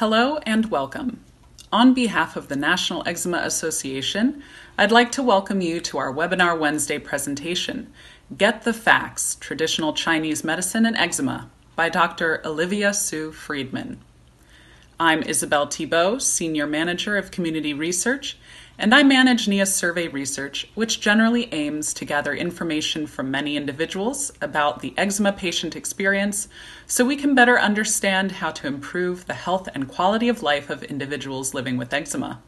Hello and welcome. On behalf of the National Eczema Association, I'd like to welcome you to our Webinar Wednesday presentation, Get the Facts Traditional Chinese Medicine and Eczema by Dr. Olivia Hsu Friedman. I'm Isabel Thibault, Senior Manager of Community Research, and I manage NEA survey research, which generally aims to gather information from many individuals about the eczema patient experience so we can better understand how to improve the health and quality of life of individuals living with eczema.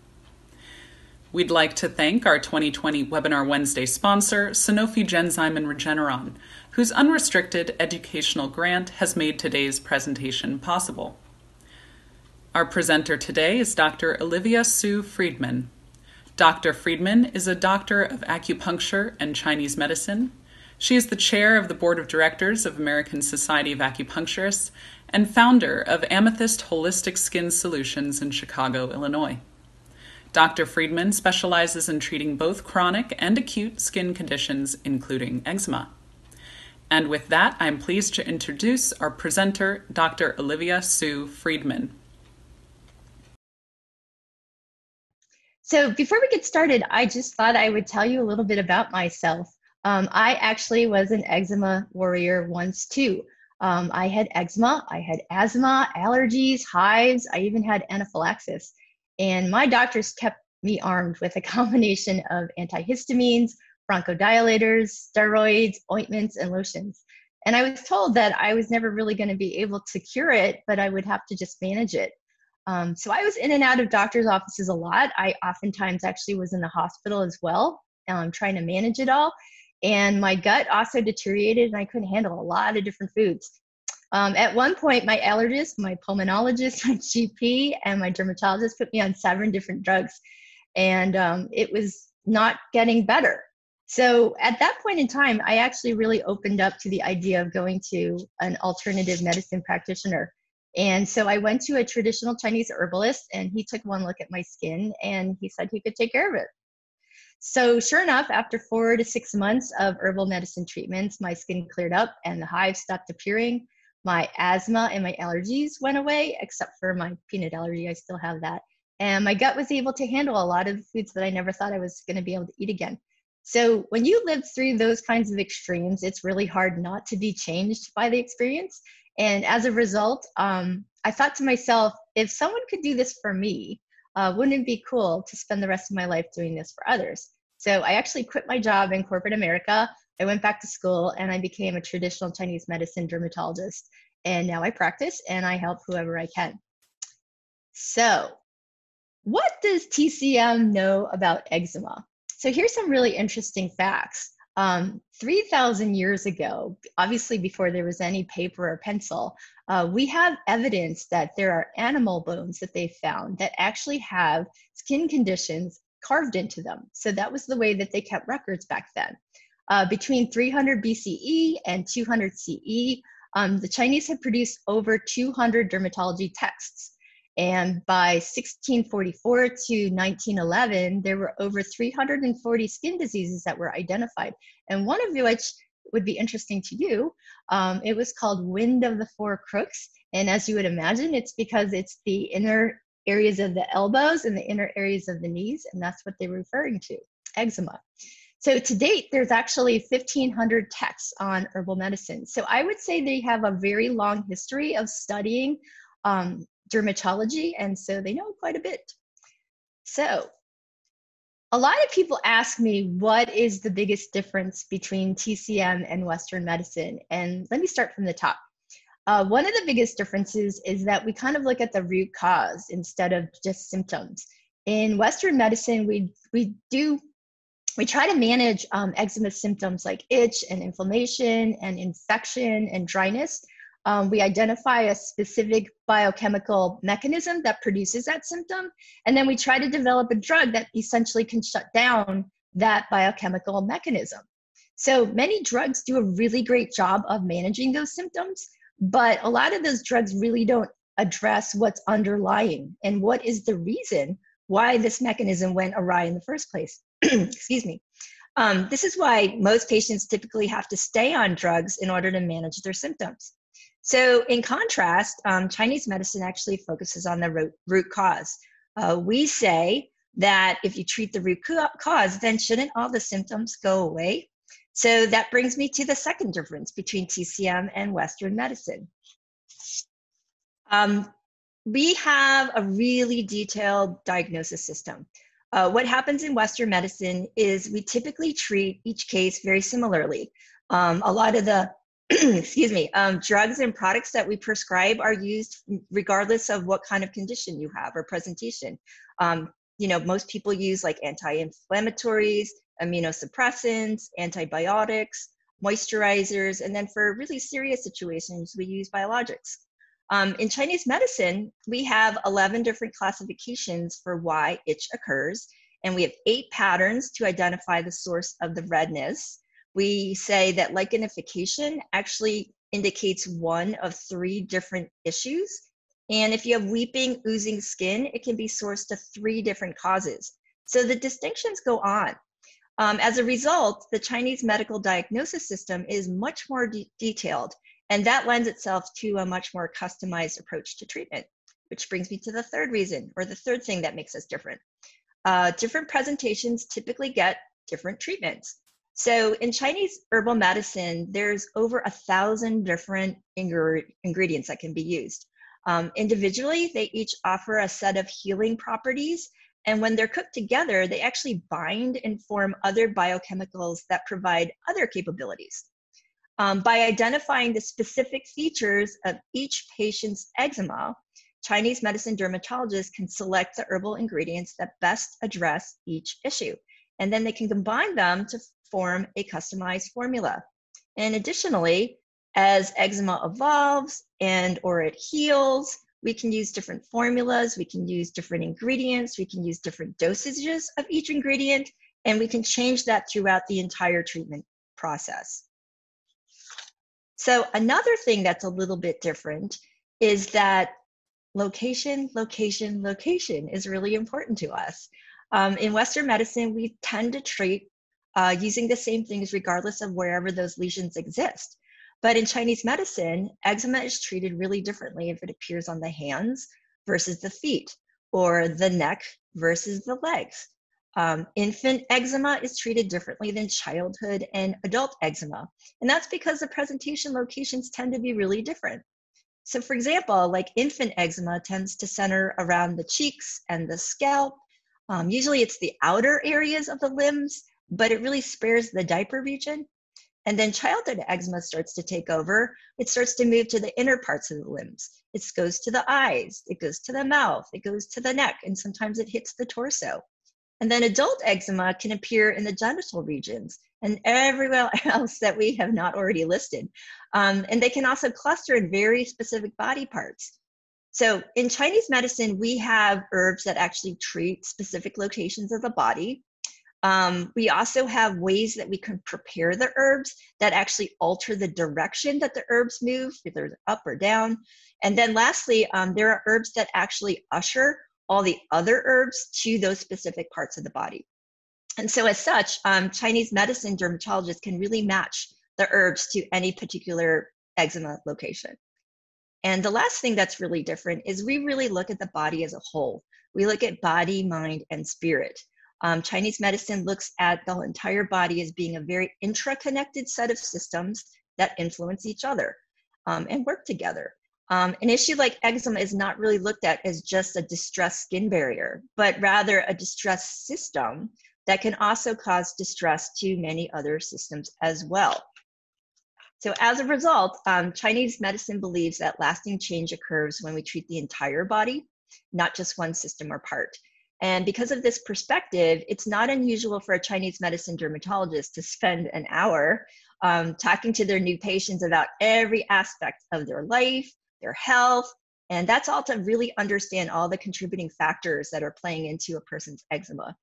We'd like to thank our 2020 Webinar Wednesday sponsor, Sanofi Genzyme and Regeneron, whose unrestricted educational grant has made today's presentation possible. Our presenter today is Dr. Olivia Hsu Friedman, Dr. Friedman is a doctor of acupuncture and Chinese medicine. She is the chair of the board of directors of American Society of Acupuncturists and founder of Amethyst Holistic Skin Solutions in Chicago, Illinois. Dr. Friedman specializes in treating both chronic and acute skin conditions, including eczema. And with that, I'm pleased to introduce our presenter, Dr. Olivia Hsu Friedman. So before we get started, I just thought I would tell you a little bit about myself. Um, I actually was an eczema warrior once too. Um, I had eczema, I had asthma, allergies, hives, I even had anaphylaxis. And my doctors kept me armed with a combination of antihistamines, bronchodilators, steroids, ointments, and lotions. And I was told that I was never really going to be able to cure it, but I would have to just manage it. Um, so I was in and out of doctor's offices a lot. I oftentimes actually was in the hospital as well, um, trying to manage it all. And my gut also deteriorated, and I couldn't handle a lot of different foods. Um, at one point, my allergist, my pulmonologist, my GP, and my dermatologist put me on seven different drugs, and um, it was not getting better. So at that point in time, I actually really opened up to the idea of going to an alternative medicine practitioner. And so I went to a traditional Chinese herbalist and he took one look at my skin and he said he could take care of it. So, sure enough, after four to six months of herbal medicine treatments, my skin cleared up and the hives stopped appearing. My asthma and my allergies went away, except for my peanut allergy. I still have that. And my gut was able to handle a lot of foods that I never thought I was going to be able to eat again. So, when you live through those kinds of extremes, it's really hard not to be changed by the experience. And as a result, um, I thought to myself, if someone could do this for me, uh, wouldn't it be cool to spend the rest of my life doing this for others? So I actually quit my job in corporate America. I went back to school and I became a traditional Chinese medicine dermatologist. And now I practice and I help whoever I can. So, what does TCM know about eczema? So, here's some really interesting facts. Um, 3,000 years ago, obviously before there was any paper or pencil, uh, we have evidence that there are animal bones that they found that actually have skin conditions carved into them. So that was the way that they kept records back then. Uh, between 300 BCE and 200 CE, um, the Chinese had produced over 200 dermatology texts. And by 1644 to 1911, there were over 340 skin diseases that were identified. And one of which would be interesting to you, um, it was called Wind of the Four Crooks. And as you would imagine, it's because it's the inner areas of the elbows and the inner areas of the knees, and that's what they're referring to eczema. So to date, there's actually 1,500 texts on herbal medicine. So I would say they have a very long history of studying um, dermatology, and so they know quite a bit. So, a lot of people ask me what is the biggest difference between TCM and Western medicine, and let me start from the top. Uh, one of the biggest differences is that we kind of look at the root cause instead of just symptoms. In Western medicine, we we do we try to manage um, eczema symptoms like itch and inflammation and infection and dryness um, we identify a specific biochemical mechanism that produces that symptom, and then we try to develop a drug that essentially can shut down that biochemical mechanism. So many drugs do a really great job of managing those symptoms, but a lot of those drugs really don't address what's underlying and what is the reason why this mechanism went awry in the first place. Excuse me. Um, this is why most patients typically have to stay on drugs in order to manage their symptoms. So, in contrast, um, Chinese medicine actually focuses on the root, root cause. Uh, we say that if you treat the root cause, then shouldn't all the symptoms go away? So, that brings me to the second difference between TCM and Western medicine. Um, we have a really detailed diagnosis system. Uh, what happens in Western medicine is we typically treat each case very similarly. Um, a lot of the excuse me, um, drugs and products that we prescribe are used regardless of what kind of condition you have or presentation. Um, you know, most people use like anti-inflammatories, immunosuppressants, antibiotics, moisturizers, and then for really serious situations, we use biologics. Um, in Chinese medicine, we have 11 different classifications for why itch occurs, and we have eight patterns to identify the source of the redness. We say that lichenification actually indicates one of three different issues. And if you have weeping, oozing skin, it can be sourced to three different causes. So the distinctions go on. Um, as a result, the Chinese medical diagnosis system is much more de detailed and that lends itself to a much more customized approach to treatment, which brings me to the third reason, or the third thing that makes us different. Uh, different presentations typically get different treatments. So in Chinese herbal medicine, there's over a thousand different ingre ingredients that can be used. Um, individually, they each offer a set of healing properties. And when they're cooked together, they actually bind and form other biochemicals that provide other capabilities. Um, by identifying the specific features of each patient's eczema, Chinese medicine dermatologists can select the herbal ingredients that best address each issue. And then they can combine them to form a customized formula. And additionally, as eczema evolves and or it heals, we can use different formulas, we can use different ingredients, we can use different dosages of each ingredient, and we can change that throughout the entire treatment process. So another thing that's a little bit different is that location, location, location is really important to us. Um, in Western medicine, we tend to treat uh, using the same things regardless of wherever those lesions exist. But in Chinese medicine, eczema is treated really differently if it appears on the hands versus the feet, or the neck versus the legs. Um, infant eczema is treated differently than childhood and adult eczema. And that's because the presentation locations tend to be really different. So for example, like infant eczema tends to center around the cheeks and the scalp. Um, usually it's the outer areas of the limbs, but it really spares the diaper region. And then childhood eczema starts to take over. It starts to move to the inner parts of the limbs. It goes to the eyes, it goes to the mouth, it goes to the neck, and sometimes it hits the torso. And then adult eczema can appear in the genital regions and everywhere else that we have not already listed. Um, and they can also cluster in very specific body parts. So in Chinese medicine, we have herbs that actually treat specific locations of the body. Um, we also have ways that we can prepare the herbs that actually alter the direction that the herbs move, either up or down. And then lastly, um, there are herbs that actually usher all the other herbs to those specific parts of the body. And so, as such, um, Chinese medicine dermatologists can really match the herbs to any particular eczema location. And the last thing that's really different is we really look at the body as a whole. We look at body, mind, and spirit. Um, Chinese medicine looks at the entire body as being a very intra-connected set of systems that influence each other um, and work together. Um, an issue like eczema is not really looked at as just a distressed skin barrier, but rather a distressed system that can also cause distress to many other systems as well. So as a result, um, Chinese medicine believes that lasting change occurs when we treat the entire body, not just one system or part. And because of this perspective, it's not unusual for a Chinese medicine dermatologist to spend an hour um, talking to their new patients about every aspect of their life, their health, and that's all to really understand all the contributing factors that are playing into a person's eczema.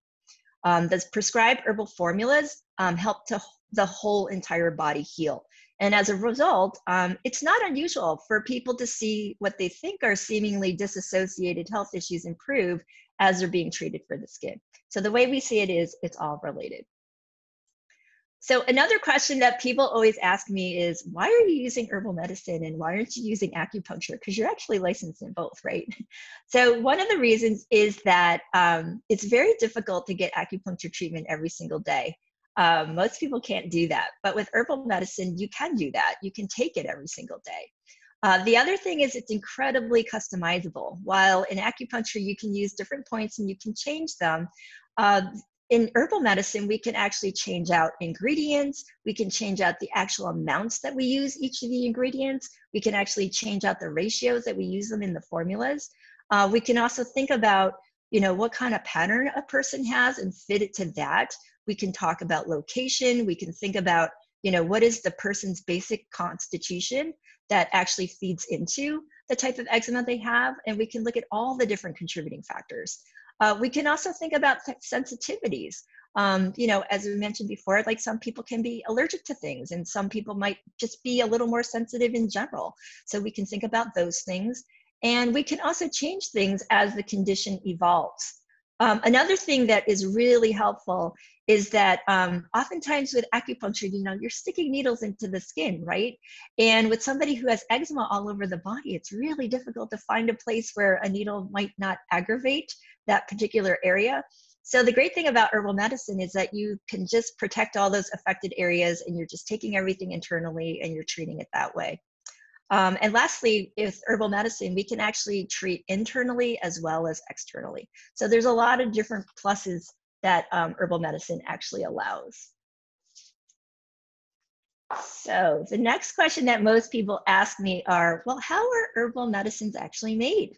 Um, the prescribed herbal formulas um, help to the whole entire body heal. And as a result, um, it's not unusual for people to see what they think are seemingly disassociated health issues improve as they're being treated for the skin. So the way we see it is it's all related. So another question that people always ask me is, why are you using herbal medicine and why aren't you using acupuncture? Because you're actually licensed in both, right? So one of the reasons is that um, it's very difficult to get acupuncture treatment every single day. Um, most people can't do that, but with herbal medicine, you can do that. You can take it every single day. Uh, the other thing is it's incredibly customizable. While in acupuncture, you can use different points and you can change them. Uh, in herbal medicine, we can actually change out ingredients. We can change out the actual amounts that we use each of the ingredients. We can actually change out the ratios that we use them in the formulas. Uh, we can also think about, you know, what kind of pattern a person has and fit it to that. We can talk about location. We can think about, you know, what is the person's basic constitution that actually feeds into the type of eczema they have. And we can look at all the different contributing factors. Uh, we can also think about sensitivities. Um, you know, as we mentioned before, like some people can be allergic to things and some people might just be a little more sensitive in general. So we can think about those things. And we can also change things as the condition evolves. Um, another thing that is really helpful is that um, oftentimes with acupuncture, you know, you're sticking needles into the skin, right? And with somebody who has eczema all over the body, it's really difficult to find a place where a needle might not aggravate that particular area. So the great thing about herbal medicine is that you can just protect all those affected areas and you're just taking everything internally and you're treating it that way. Um, and lastly, with herbal medicine, we can actually treat internally as well as externally. So there's a lot of different pluses that um, herbal medicine actually allows. So the next question that most people ask me are, well, how are herbal medicines actually made?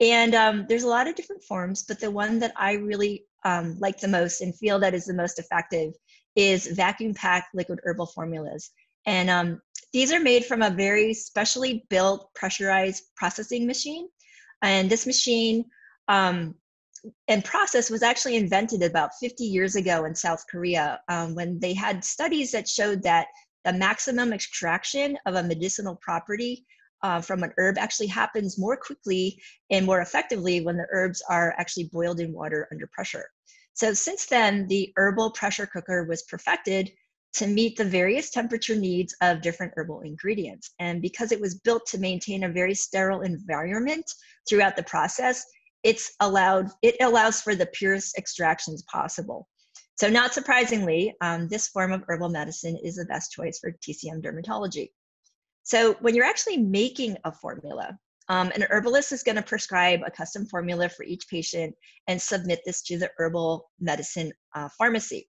And um, there's a lot of different forms, but the one that I really um, like the most and feel that is the most effective is vacuum packed liquid herbal formulas. And um, these are made from a very specially built pressurized processing machine. And this machine um, and process was actually invented about 50 years ago in South Korea um, when they had studies that showed that the maximum extraction of a medicinal property uh, from an herb actually happens more quickly and more effectively when the herbs are actually boiled in water under pressure. So since then, the herbal pressure cooker was perfected to meet the various temperature needs of different herbal ingredients. And because it was built to maintain a very sterile environment throughout the process, it's allowed, it allows for the purest extractions possible. So not surprisingly, um, this form of herbal medicine is the best choice for TCM dermatology. So when you're actually making a formula, um, an herbalist is going to prescribe a custom formula for each patient and submit this to the herbal medicine uh, pharmacy.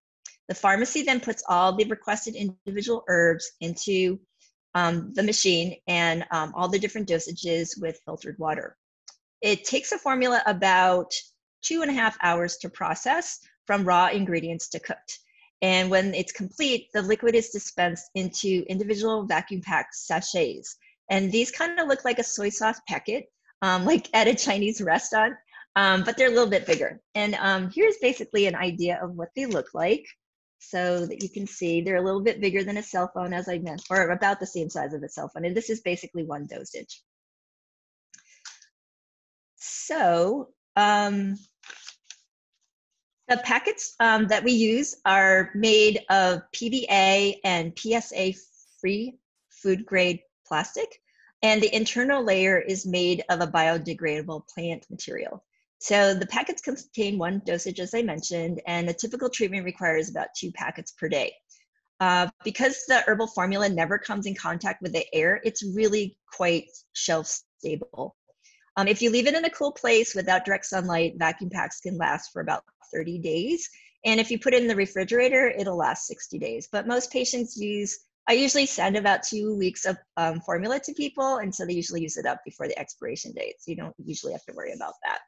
The pharmacy then puts all the requested individual herbs into um, the machine and um, all the different dosages with filtered water. It takes a formula about two and a half hours to process from raw ingredients to cooked. And when it's complete, the liquid is dispensed into individual vacuum packed sachets. And these kind of look like a soy sauce packet, um, like at a Chinese restaurant, um, but they're a little bit bigger. And um, here's basically an idea of what they look like so that you can see they're a little bit bigger than a cell phone, as I mentioned, or about the same size of a cell phone. And this is basically one dosage. So um, the packets um, that we use are made of PVA and PSA free food grade plastic. And the internal layer is made of a biodegradable plant material. So the packets contain one dosage, as I mentioned, and a typical treatment requires about two packets per day. Uh, because the herbal formula never comes in contact with the air, it's really quite shelf stable. Um, if you leave it in a cool place without direct sunlight, vacuum packs can last for about 30 days. And if you put it in the refrigerator, it'll last 60 days. But most patients use, I usually send about two weeks of um, formula to people, and so they usually use it up before the expiration date. So you don't usually have to worry about that.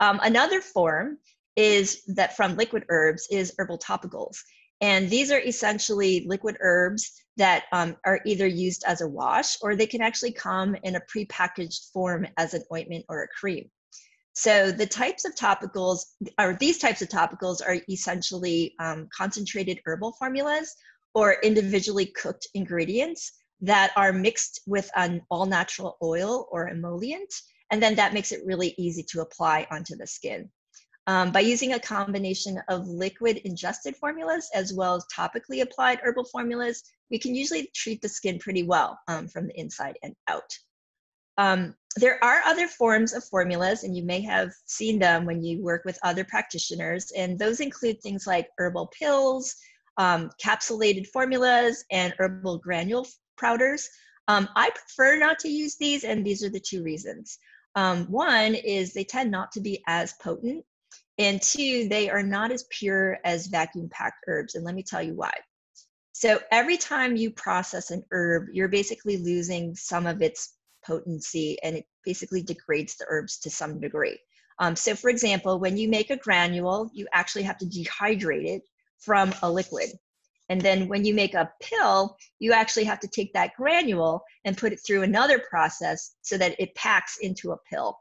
Um, another form is that from liquid herbs is herbal topicals. And these are essentially liquid herbs that um, are either used as a wash or they can actually come in a prepackaged form as an ointment or a cream. So the types of topicals, or these types of topicals are essentially um, concentrated herbal formulas or individually cooked ingredients that are mixed with an all natural oil or emollient and then that makes it really easy to apply onto the skin. Um, by using a combination of liquid ingested formulas as well as topically applied herbal formulas, we can usually treat the skin pretty well um, from the inside and out. Um, there are other forms of formulas, and you may have seen them when you work with other practitioners, and those include things like herbal pills, um, capsulated formulas, and herbal granule powders. Um, I prefer not to use these, and these are the two reasons. Um, one is they tend not to be as potent, and two, they are not as pure as vacuum packed herbs, and let me tell you why. So every time you process an herb, you're basically losing some of its potency and it basically degrades the herbs to some degree. Um, so for example, when you make a granule, you actually have to dehydrate it from a liquid. And then when you make a pill, you actually have to take that granule and put it through another process so that it packs into a pill.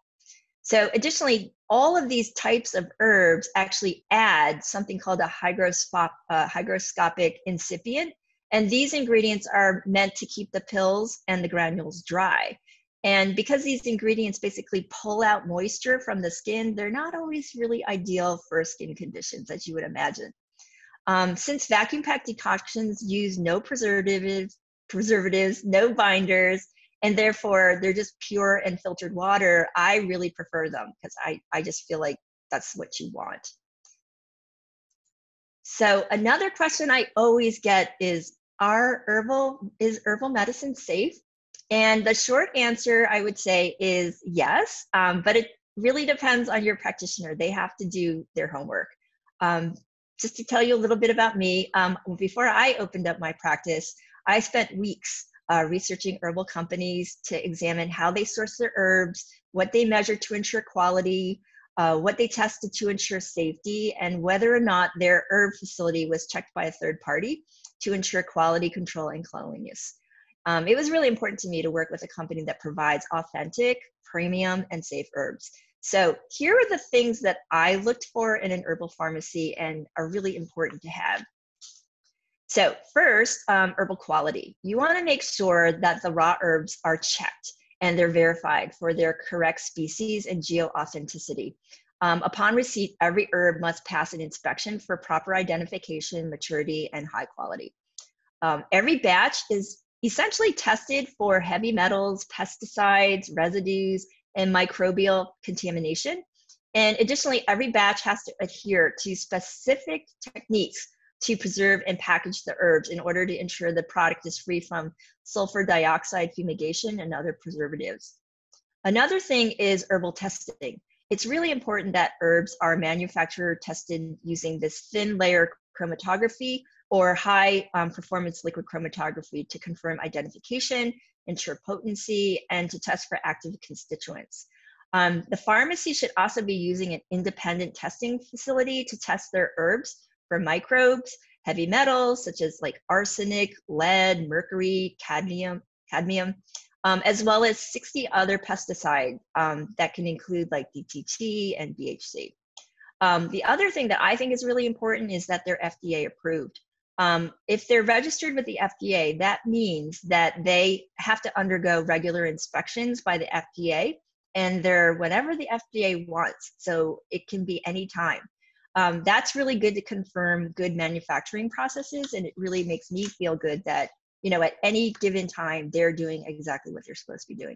So additionally, all of these types of herbs actually add something called a hygroscop, uh, hygroscopic excipient. And these ingredients are meant to keep the pills and the granules dry. And because these ingredients basically pull out moisture from the skin, they're not always really ideal for skin conditions, as you would imagine. Um, since vacuum packed decoctions use no preservatives, preservatives, no binders, and therefore they're just pure and filtered water, I really prefer them because I, I just feel like that's what you want. So another question I always get is, are herbal, is herbal medicine safe? And the short answer I would say is yes, um, but it really depends on your practitioner. They have to do their homework. Um, just to tell you a little bit about me, um, before I opened up my practice, I spent weeks uh, researching herbal companies to examine how they source their herbs, what they measure to ensure quality, uh, what they tested to ensure safety, and whether or not their herb facility was checked by a third party to ensure quality control and cleanliness. Um, it was really important to me to work with a company that provides authentic, premium, and safe herbs. So here are the things that I looked for in an herbal pharmacy and are really important to have. So first, um, herbal quality. You want to make sure that the raw herbs are checked and they're verified for their correct species and geo-authenticity. Um, upon receipt, every herb must pass an inspection for proper identification, maturity, and high quality. Um, every batch is essentially tested for heavy metals, pesticides, residues, and microbial contamination. And additionally, every batch has to adhere to specific techniques to preserve and package the herbs in order to ensure the product is free from sulfur dioxide fumigation and other preservatives. Another thing is herbal testing. It's really important that herbs are manufacturer tested using this thin layer chromatography or high um, performance liquid chromatography to confirm identification, ensure potency, and to test for active constituents. Um, the pharmacy should also be using an independent testing facility to test their herbs for microbes, heavy metals such as like arsenic, lead, mercury, cadmium, cadmium, um, as well as 60 other pesticides um, that can include like DDT and BHC. Um, the other thing that I think is really important is that they're FDA approved. Um, if they're registered with the FDA, that means that they have to undergo regular inspections by the FDA and they're whenever the FDA wants. So it can be any time. Um, that's really good to confirm good manufacturing processes and it really makes me feel good that you know at any given time they're doing exactly what they're supposed to be doing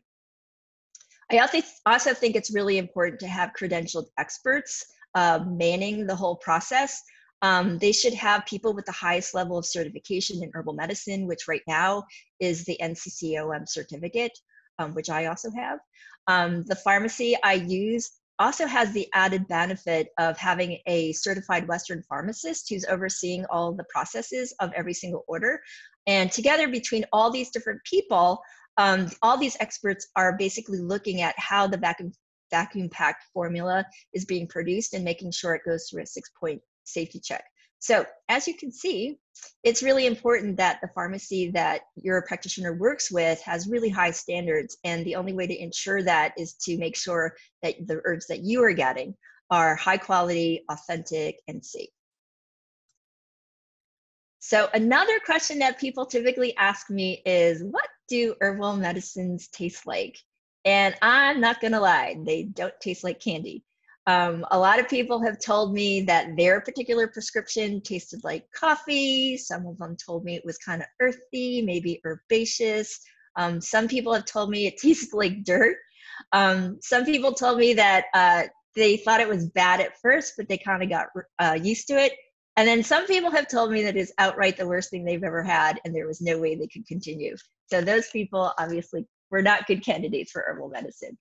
i also, also think it's really important to have credentialed experts uh, manning the whole process um, they should have people with the highest level of certification in herbal medicine, which right now is the NCCOM certificate, um, which I also have. Um, the pharmacy I use also has the added benefit of having a certified Western pharmacist who's overseeing all the processes of every single order. And together, between all these different people, um, all these experts are basically looking at how the vacuum vacuum packed formula is being produced and making sure it goes through a six point safety check. So as you can see, it's really important that the pharmacy that your practitioner works with has really high standards. And the only way to ensure that is to make sure that the herbs that you are getting are high quality, authentic, and safe. So another question that people typically ask me is, what do herbal medicines taste like? And I'm not gonna lie, they don't taste like candy. Um, a lot of people have told me that their particular prescription tasted like coffee. Some of them told me it was kind of earthy, maybe herbaceous. Um, some people have told me it tasted like dirt. Um, some people told me that uh, they thought it was bad at first, but they kind of got uh, used to it. And then some people have told me that it's outright the worst thing they've ever had, and there was no way they could continue. So those people obviously were not good candidates for herbal medicine.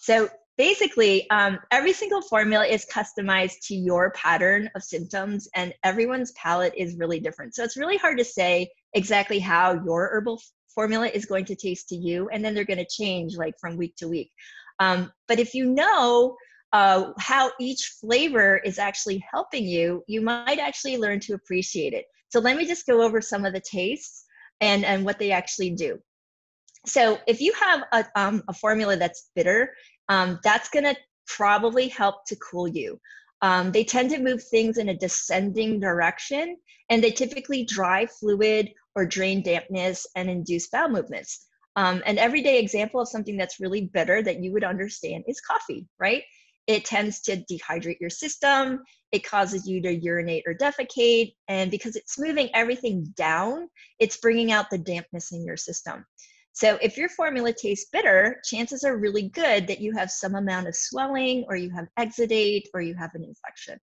So basically, um, every single formula is customized to your pattern of symptoms, and everyone's palate is really different. So it's really hard to say exactly how your herbal formula is going to taste to you, and then they're going to change like from week to week. Um, but if you know uh, how each flavor is actually helping you, you might actually learn to appreciate it. So let me just go over some of the tastes and, and what they actually do. So if you have a, um, a formula that's bitter, um, that's going to probably help to cool you. Um, they tend to move things in a descending direction, and they typically dry fluid or drain dampness and induce bowel movements. Um, an everyday example of something that's really bitter that you would understand is coffee, right? It tends to dehydrate your system. It causes you to urinate or defecate. And because it's moving everything down, it's bringing out the dampness in your system. So if your formula tastes bitter, chances are really good that you have some amount of swelling or you have exudate or you have an infection.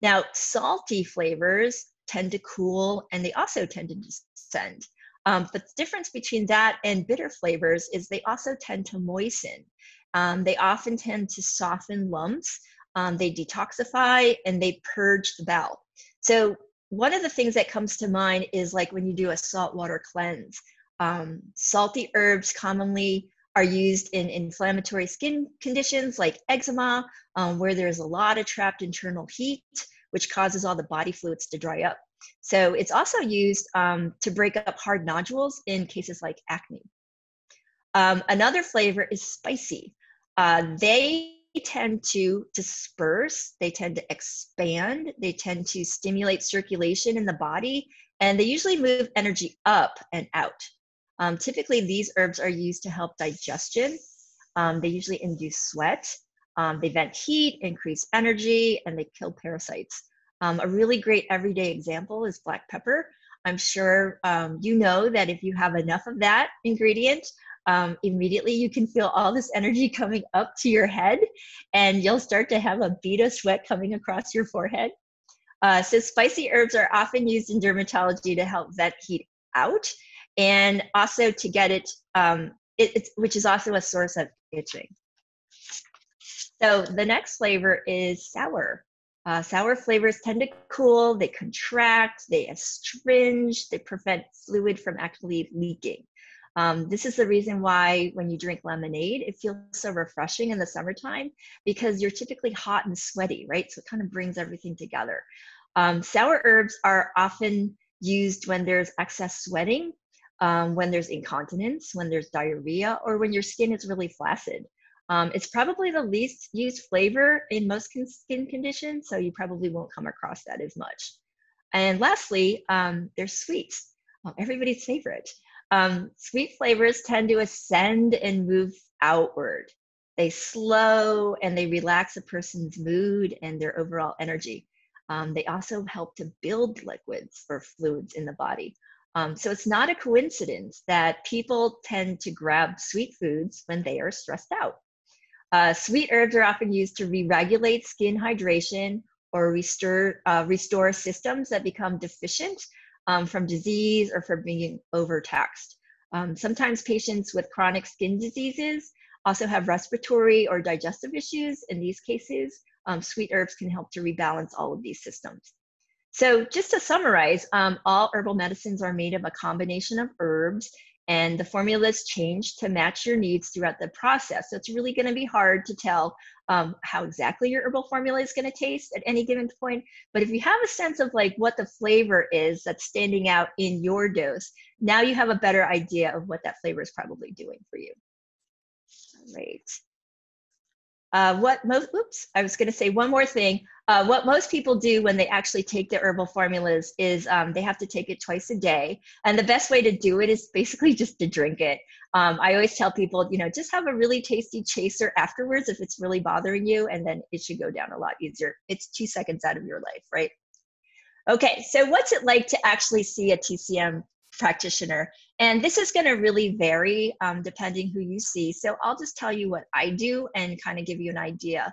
Now, salty flavors tend to cool and they also tend to descend. Um, but the difference between that and bitter flavors is they also tend to moisten. Um, they often tend to soften lumps, um, they detoxify, and they purge the bowel. So, one of the things that comes to mind is like when you do a saltwater cleanse. Um, salty herbs commonly are used in inflammatory skin conditions like eczema, um, where there's a lot of trapped internal heat, which causes all the body fluids to dry up. So it's also used um, to break up hard nodules in cases like acne. Um, another flavor is spicy. Uh, they tend to disperse, they tend to expand, they tend to stimulate circulation in the body, and they usually move energy up and out. Um, typically, these herbs are used to help digestion. Um, they usually induce sweat. Um, they vent heat, increase energy, and they kill parasites. Um, a really great everyday example is black pepper. I'm sure um, you know that if you have enough of that ingredient, um, immediately you can feel all this energy coming up to your head and you'll start to have a bead of sweat coming across your forehead. Uh, so spicy herbs are often used in dermatology to help vent heat out and also to get it, um, it which is also a source of itching. So the next flavor is sour. Uh, sour flavors tend to cool, they contract, they astringe, they prevent fluid from actually leaking. Um, this is the reason why when you drink lemonade, it feels so refreshing in the summertime because you're typically hot and sweaty, right? So it kind of brings everything together. Um, sour herbs are often used when there's excess sweating, um, when there's incontinence, when there's diarrhea, or when your skin is really flaccid. Um, it's probably the least used flavor in most skin conditions, so you probably won't come across that as much. And lastly, um, there's sweets, well, everybody's favorite. Um, sweet flavors tend to ascend and move outward. They slow and they relax a person's mood and their overall energy. Um, they also help to build liquids or fluids in the body. Um, so it's not a coincidence that people tend to grab sweet foods when they are stressed out. Uh, sweet herbs are often used to re-regulate skin hydration or restore, uh, restore systems that become deficient um, from disease or from being overtaxed. Um, sometimes patients with chronic skin diseases also have respiratory or digestive issues. In these cases, um, sweet herbs can help to rebalance all of these systems. So just to summarize, um, all herbal medicines are made of a combination of herbs and the formulas change to match your needs throughout the process. So it's really going to be hard to tell um, how exactly your herbal formula is going to taste at any given point. But if you have a sense of like what the flavor is that's standing out in your dose, now you have a better idea of what that flavor is probably doing for you. All right. Uh, what most, oops, I was going to say one more thing. uh, what most people do when they actually take the herbal formulas is um, they have to take it twice a day. And the best way to do it is basically just to drink it. Um, I always tell people, you know, just have a really tasty chaser afterwards if it's really bothering you, and then it should go down a lot easier. It's two seconds out of your life, right? Okay, so what's it like to actually see a TCM practitioner? And this is going to really vary um, depending who you see. So I'll just tell you what I do and kind of give you an idea.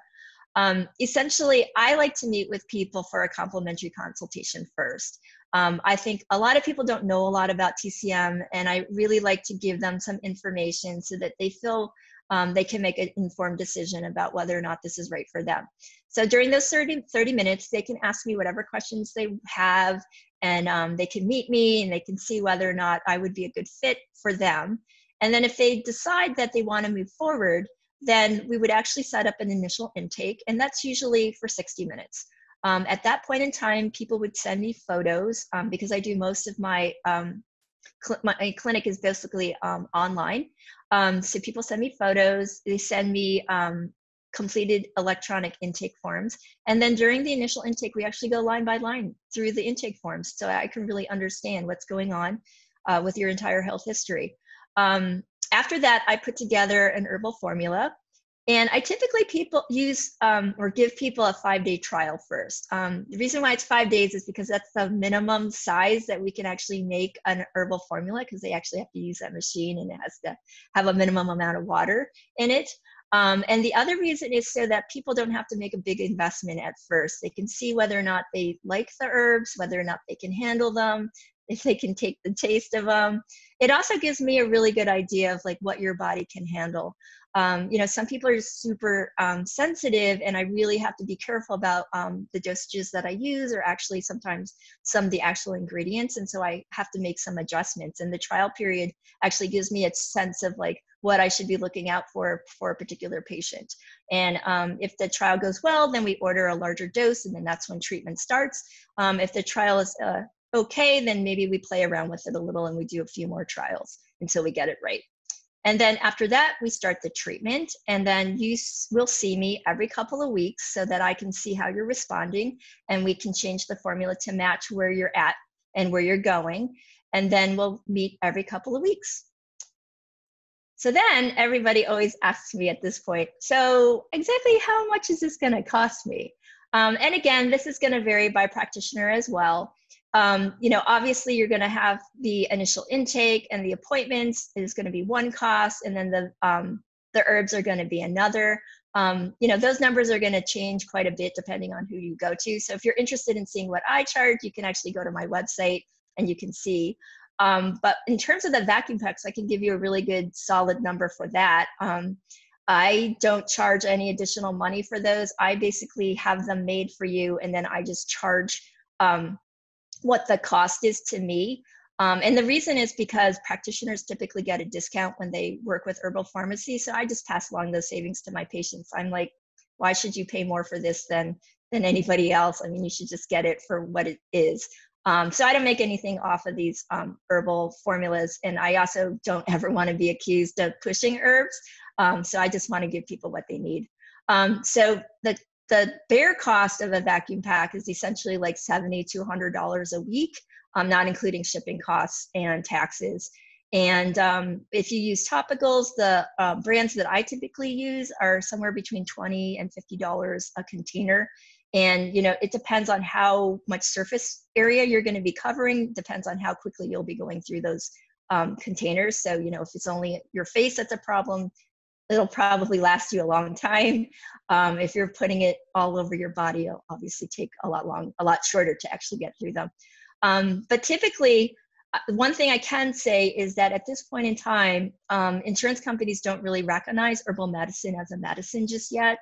Um, essentially, I like to meet with people for a complimentary consultation first. Um, I think a lot of people don't know a lot about TCM, and I really like to give them some information so that they feel um, they can make an informed decision about whether or not this is right for them. So during those 30, 30 minutes, they can ask me whatever questions they have, and um, they can meet me and they can see whether or not I would be a good fit for them. And then if they decide that they want to move forward, then we would actually set up an initial intake, and that's usually for 60 minutes. Um, at that point in time, people would send me photos um, because I do most of my, um, cl- my clinic is basically um, online. Um, so people send me photos, they send me um, completed electronic intake forms. And then during the initial intake, we actually go line by line through the intake forms so I can really understand what's going on uh, with your entire health history. Um, after that, I put together an herbal formula. And I typically people use um, or give people a five day trial first. Um, the reason why it's five days is because that's the minimum size that we can actually make an herbal formula because they actually have to use that machine and it has to have a minimum amount of water in it. Um, and the other reason is so that people don't have to make a big investment at first. They can see whether or not they like the herbs, whether or not they can handle them, if they can take the taste of them. It also gives me a really good idea of like what your body can handle. Um, you know, some people are super um, sensitive, and I really have to be careful about um, the dosages that I use, or actually sometimes some of the actual ingredients. And so I have to make some adjustments. And the trial period actually gives me a sense of like what I should be looking out for for a particular patient. And um, if the trial goes well, then we order a larger dose, and then that's when treatment starts. Um, if the trial is uh, okay, then maybe we play around with it a little and we do a few more trials until we get it right. And then after that, we start the treatment. And then you will see me every couple of weeks so that I can see how you're responding. And we can change the formula to match where you're at and where you're going. And then we'll meet every couple of weeks. So then everybody always asks me at this point, so exactly how much is this going to cost me? Um, and again, this is going to vary by practitioner as well um, you know, obviously you're going to have the initial intake and the appointments is going to be one cost, and then the um, the herbs are going to be another. Um, you know, those numbers are going to change quite a bit depending on who you go to. So if you're interested in seeing what I charge, you can actually go to my website and you can see. Um, but in terms of the vacuum packs, I can give you a really good solid number for that. Um, I don't charge any additional money for those. I basically have them made for you, and then I just charge um, what the cost is to me. Um, and the reason is because practitioners typically get a discount when they work with herbal pharmacy. So I just pass along those savings to my patients. I'm like, why should you pay more for this than than anybody else? I mean, you should just get it for what it is. Um, so I don't make anything off of these um, herbal formulas, and I also don't ever want to be accused of pushing herbs. Um, so I just want to give people what they need. Um, so the the bare cost of a vacuum pack is essentially like 70 to 100 dollars a week um, not including shipping costs and taxes. And um, if you use topicals the uh, brands that i typically use are somewhere between 20 and 50 dollars a container. And you know it depends on how much surface area you're going to be covering depends on how quickly you'll be going through those um, containers. So you know if it's only your face that's a problem it'll probably last you a long time. Um, if you're putting it all over your body, it'll obviously take a lot long, a lot shorter to actually get through them. Um, but typically, uh, one thing I can say is that at this point in time, um, insurance companies don't really recognize herbal medicine as a medicine just yet.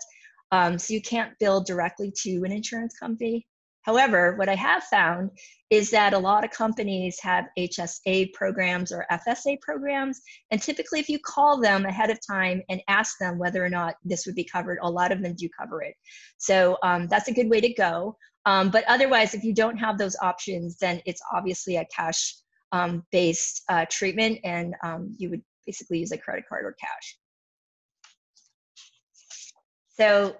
Um, so you can't bill directly to an insurance company. However, what I have found is that a lot of companies have HSA programs or FSA programs. And typically, if you call them ahead of time and ask them whether or not this would be covered, a lot of them do cover it. So um, that's a good way to go. Um, but otherwise, if you don't have those options, then it's obviously a cash um, based uh, treatment, and um, you would basically use a credit card or cash. So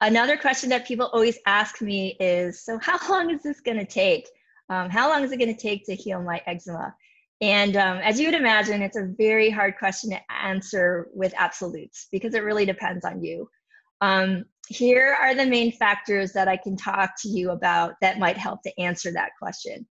another question that people always ask me is, so how long is this going to take? Um, how long is it going to take to heal my eczema? And um, as you would imagine, it's a very hard question to answer with absolutes because it really depends on you. Um, here are the main factors that I can talk to you about that might help to answer that question.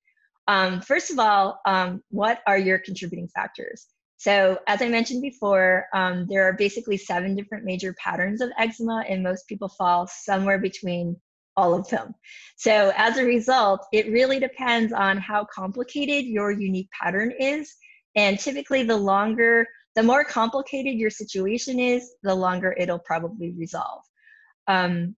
Um, first of all, um, what are your contributing factors? So, as I mentioned before, um, there are basically seven different major patterns of eczema, and most people fall somewhere between all of them. So, as a result, it really depends on how complicated your unique pattern is. And typically, the longer, the more complicated your situation is, the longer it'll probably resolve. Um,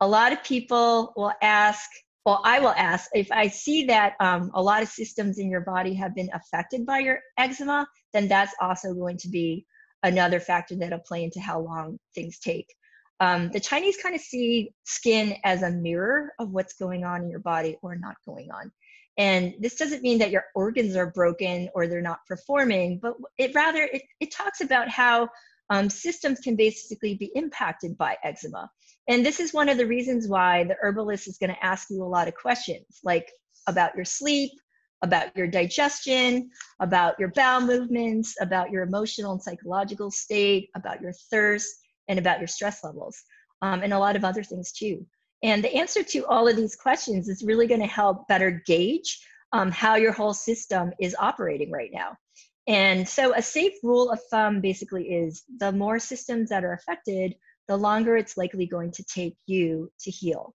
a lot of people will ask, well, I will ask if I see that um, a lot of systems in your body have been affected by your eczema, then that's also going to be another factor that'll play into how long things take. Um, the Chinese kind of see skin as a mirror of what's going on in your body or not going on. And this doesn't mean that your organs are broken or they're not performing, but it rather it, it talks about how um, systems can basically be impacted by eczema. And this is one of the reasons why the herbalist is going to ask you a lot of questions, like about your sleep, about your digestion, about your bowel movements, about your emotional and psychological state, about your thirst, and about your stress levels, um, and a lot of other things too. And the answer to all of these questions is really going to help better gauge um, how your whole system is operating right now. And so, a safe rule of thumb basically is the more systems that are affected, the longer it's likely going to take you to heal.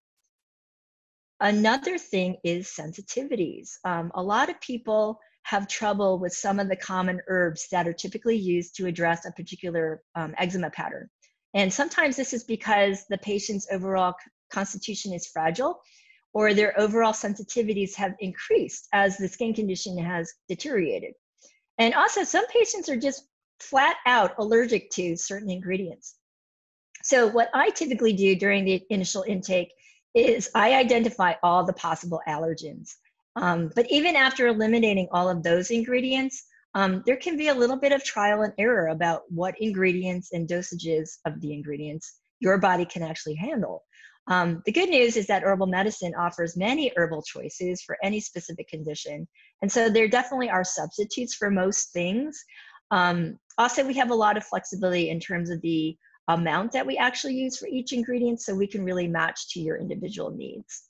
Another thing is sensitivities. Um, a lot of people have trouble with some of the common herbs that are typically used to address a particular um, eczema pattern. And sometimes this is because the patient's overall constitution is fragile or their overall sensitivities have increased as the skin condition has deteriorated. And also, some patients are just flat out allergic to certain ingredients. So, what I typically do during the initial intake is I identify all the possible allergens. Um, but even after eliminating all of those ingredients, um, there can be a little bit of trial and error about what ingredients and dosages of the ingredients your body can actually handle. Um, the good news is that herbal medicine offers many herbal choices for any specific condition. And so there definitely are substitutes for most things. Um, also, we have a lot of flexibility in terms of the amount that we actually use for each ingredient so we can really match to your individual needs.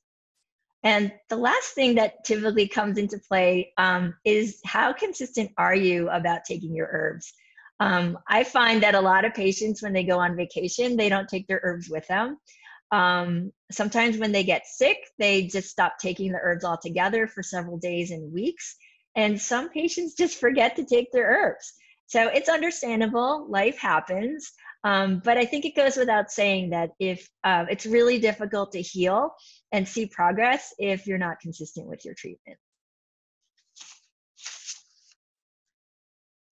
And the last thing that typically comes into play um, is how consistent are you about taking your herbs? Um, I find that a lot of patients, when they go on vacation, they don't take their herbs with them. Um, sometimes when they get sick, they just stop taking the herbs altogether for several days and weeks. And some patients just forget to take their herbs. So it's understandable, life happens. Um, but I think it goes without saying that if uh, it's really difficult to heal and see progress if you're not consistent with your treatment.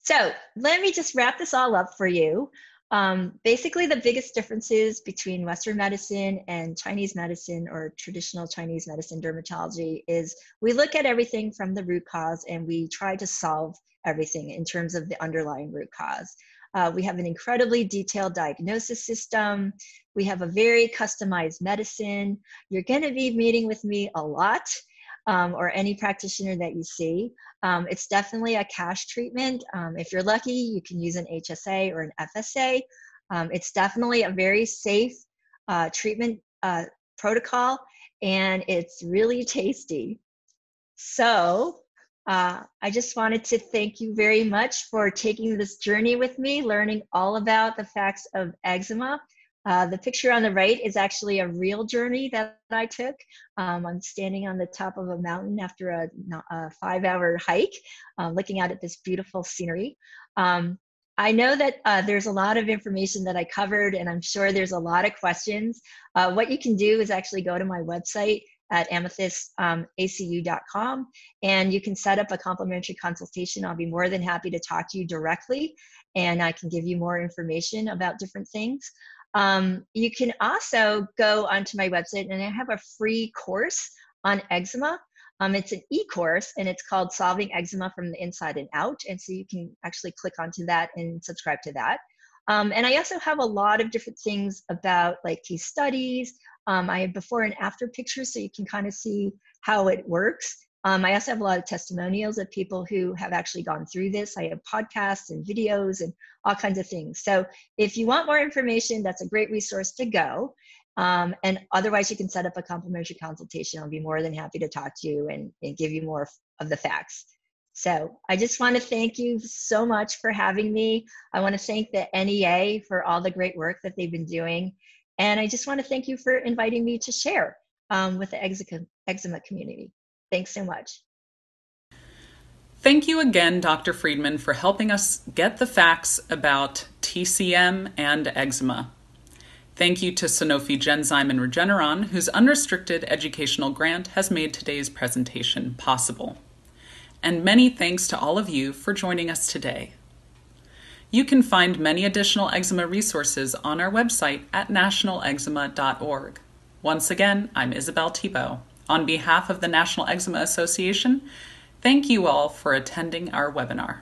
So let me just wrap this all up for you. Um, basically, the biggest differences between Western medicine and Chinese medicine or traditional Chinese medicine dermatology is we look at everything from the root cause and we try to solve everything in terms of the underlying root cause. Uh, we have an incredibly detailed diagnosis system. We have a very customized medicine. You're going to be meeting with me a lot. Um, or any practitioner that you see. Um, it's definitely a cash treatment. Um, if you're lucky, you can use an HSA or an FSA. Um, it's definitely a very safe uh, treatment uh, protocol and it's really tasty. So uh, I just wanted to thank you very much for taking this journey with me, learning all about the facts of eczema. Uh, the picture on the right is actually a real journey that I took. Um, I'm standing on the top of a mountain after a, a five hour hike, uh, looking out at this beautiful scenery. Um, I know that uh, there's a lot of information that I covered, and I'm sure there's a lot of questions. Uh, what you can do is actually go to my website at amethystacu.com. And you can set up a complimentary consultation. I'll be more than happy to talk to you directly and I can give you more information about different things. Um, you can also go onto my website and I have a free course on eczema. Um, it's an e-course and it's called Solving Eczema from the Inside and Out. And so you can actually click onto that and subscribe to that. Um, and I also have a lot of different things about like case studies. Um, I have before and after pictures so you can kind of see how it works. Um, I also have a lot of testimonials of people who have actually gone through this. I have podcasts and videos and all kinds of things. So if you want more information, that's a great resource to go. Um, and otherwise, you can set up a complimentary consultation. I'll be more than happy to talk to you and, and give you more of the facts. So I just want to thank you so much for having me. I want to thank the NEA for all the great work that they've been doing. And I just want to thank you for inviting me to share um, with the eczema community. Thanks so much. Thank you again, Dr. Friedman, for helping us get the facts about TCM and eczema. Thank you to Sanofi Genzyme and Regeneron, whose unrestricted educational grant has made today's presentation possible. And many thanks to all of you for joining us today. You can find many additional eczema resources on our website at nationaleczema.org. Once again, I'm Isabel Thibault. On behalf of the National Eczema Association, thank you all for attending our webinar.